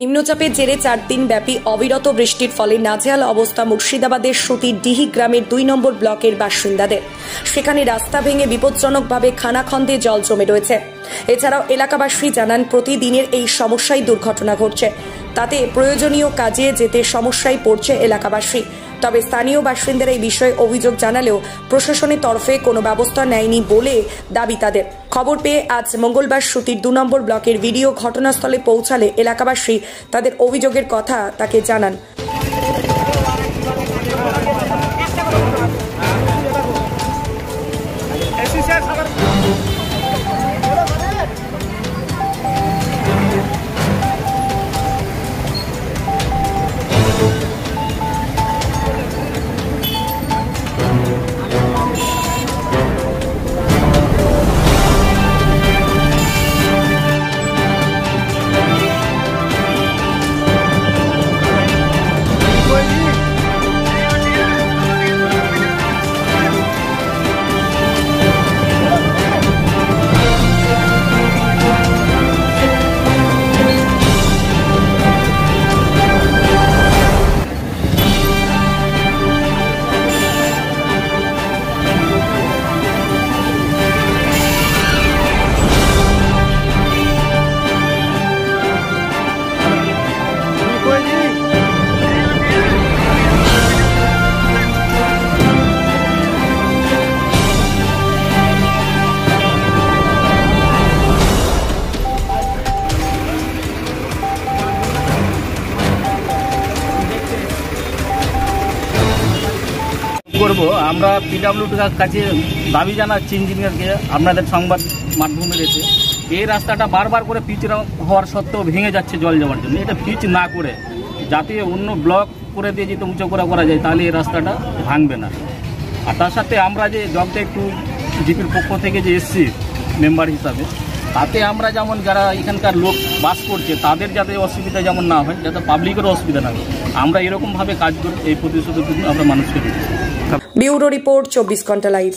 নিম্নচাপের জেরে চার দিন ব্যাপী অবিরত বৃষ্টির ফলে নাজেহাল অবস্থা মুর্শিদাবাদের সুতির ডিহি গ্রামের দুই নম্বর ব্লকের বাসিন্দাদের। সেখানে রাস্তা ভেঙে বিপজ্জনকভাবে খানাখন্দে জল জমে রয়েছে। এছাড়াও এলাকাবাসী জানান, প্রতিদিনের এই সমস্যায় দুর্ঘটনা ঘটছে। তাতে প্রয়োজনীয় কাজে যেতে সমস্যায় পড়ছে এলাকাবাসী। তবে স্থানীয় বাসিন্দারা এই বিষয়ে অভিযোগ জানালেও প্রশাসনের তরফে কোনো ব্যবস্থা নেয়নি বলে দাবি তাদের। খবর পেয়ে আজ মঙ্গলবার সুতির দু নম্বর ব্লকের ভিডিও ঘটনাস্থলে পৌঁছালে এলাকাবাসী তাদের অভিযোগের কথা তাকে জানান। করব, আমরা পিডাব্লিউডির কাছে দাবি জানাচ্ছি ইঞ্জিনিয়ারকে, আপনাদের সংবাদ মাধ্যমে রেখে এই রাস্তাটা বারবার করে পিচ হওয়ার সত্ত্বেও ভেঙে যাচ্ছে জল যাওয়ার জন্য। এটা পিচ না করে, যাতে অন্য ব্লক করে দিয়ে যদি উঁচু করা করা যায়, তাহলে এই রাস্তাটা ভাঙবে না। আর তার সাথে আমরা যে জবটা একটু জিপির পক্ষ থেকে যে এসছি মেম্বার হিসাবে তাতে আমরা যেমন যারা এখানকার লোক বাস করছে, তাদের যাতে অসুবিধা যেমন না হয়, যাতে পাবলিকেরও অসুবিধা না হয়, আমরা এরকমভাবে কাজ করি, এই প্রতিশ্রুতি আমরা মানুষকে দিচ্ছি। ব্যুরো রিপোর্ট, চব্বিশ ঘণ্টা লাইভ